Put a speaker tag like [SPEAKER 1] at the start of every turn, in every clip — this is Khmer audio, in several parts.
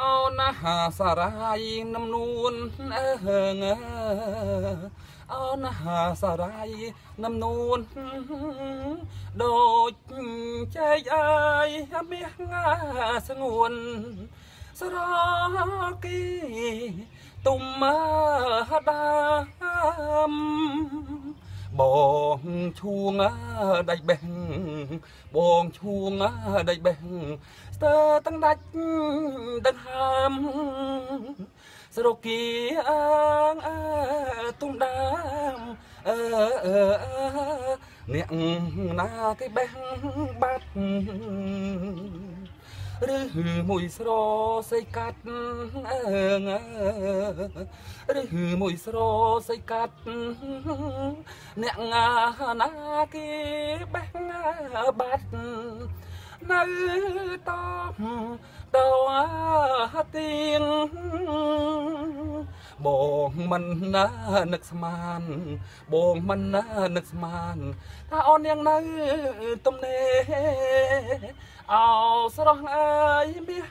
[SPEAKER 1] អូណាសារាយនំនួនអើងអូណាសារាយនំនួនដូចចែកអើយមាសងាស្ងួនស្រគីទុំហដាម បងឈួងដៃបេះបងឈួងដៃបេះស្ទើទាំងដាច់ទាំងហើមស្រគីអងអើទុំដាមអើអ្នកណាគេបេះបាត់ ឬមួយស្រសៃកាត់អើងឬមួយស្រសៃកាត់អ្នកងាណាគេបេះបាត់នៅតតអទៀងបង មិនណានឹកស្មានបងមិនណានឹកស្មានថាអូននាងនៅទំនេរអោស្រស់អើយមាស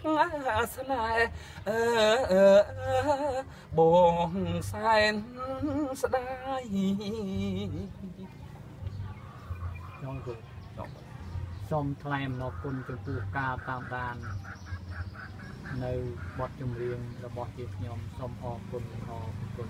[SPEAKER 1] ស្នេហ៍អឺបងសែនស្ដាយ
[SPEAKER 2] ចង់ទៅសូមថ្លែងអំណរគុណចំពោះការតាមដាន នៅបទចម្រៀងរបស់ជាខ្ញុំសូមអរគុណអរគុណ